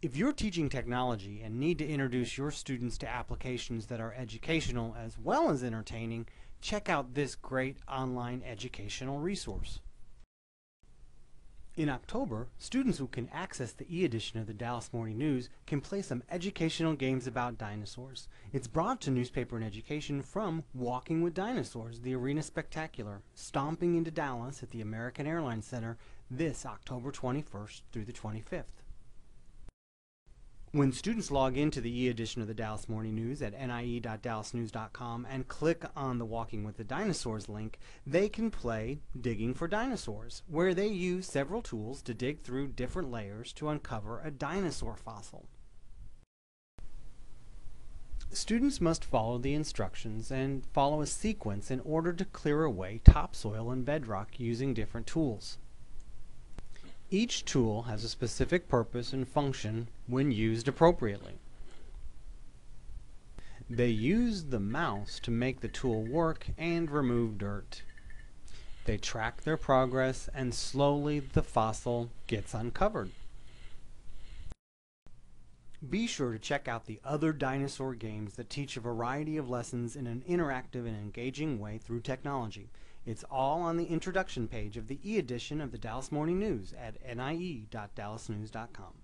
If you're teaching technology and need to introduce your students to applications that are educational as well as entertaining, check out this great online educational resource. In October, students who can access the e-edition of the Dallas Morning News can play some educational games about dinosaurs. It's brought to Newspaper in Education from Walking with Dinosaurs, the Arena Spectacular, stomping into Dallas at the American Airlines Center this October 21st through the 25th. When students log into the e-edition of the Dallas Morning News at nie.dallasnews.com and click on the Walking with the Dinosaurs link, they can play Digging for Dinosaurs, where they use several tools to dig through different layers to uncover a dinosaur fossil. Students must follow the instructions and follow a sequence in order to clear away topsoil and bedrock using different tools. Each tool has a specific purpose and function when used appropriately. They use the mouse to make the tool work and remove dirt. They track their progress and slowly the fossil gets uncovered. Be sure to check out the other dinosaur games that teach a variety of lessons in an interactive and engaging way through technology. It's all on the introduction page of the e-edition of the Dallas Morning News at nie.dallasnews.com.